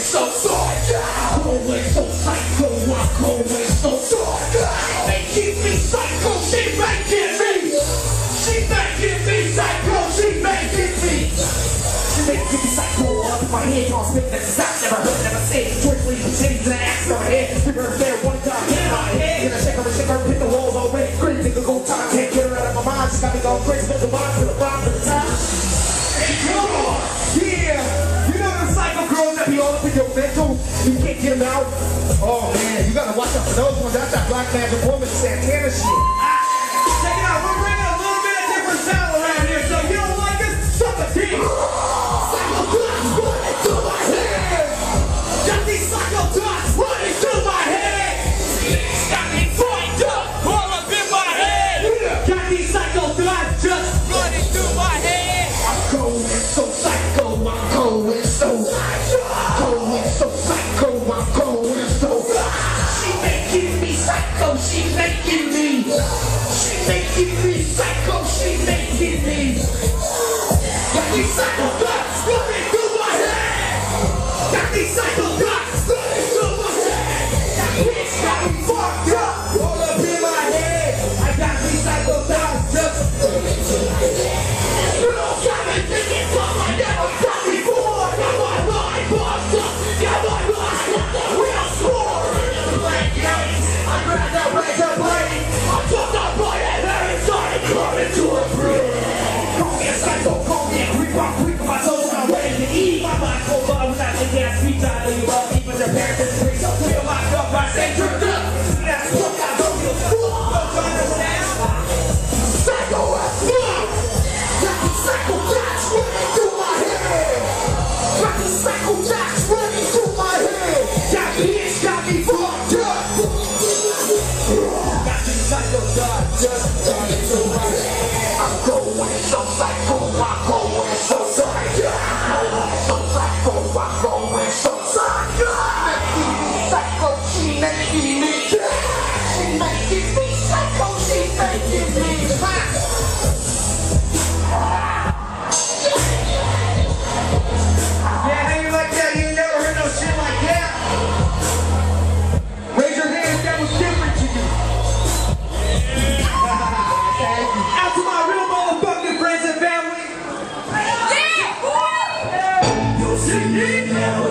so psycho. Going so psycho, I'm going so psycho. They keep me psycho, she making me. She making me psycho, she making me. She making me psycho up in my head, all spitting at the never heard, never seen. Shitty to the my head. Speaker of there one time, hit my head. I shake her shake her, hit the walls already. Crazy go time, can't get her out of my mind. She got me going crazy, up in your mental? You can't get them out? Oh man, you gotta watch out for those ones. That's that Black Magic Woman Santana shit. Check it out, we're bringing a little bit of different style around here, so you don't like us? Suck a dick! Psycho dots running through my head! Got these psycho dots running through my head! Got me fucked up all up in my head! Got these psycho dots just so psycho, I'm going so She making me psycho, she making me. She making me psycho, she making me. Got these psycho, got running through my head. Got these psycho, got God just. I'm going psycho, I'm going psycho. I'm going psycho, I'm going psycho. Making me psycho, she making me. She making me psycho, she making me. see me now.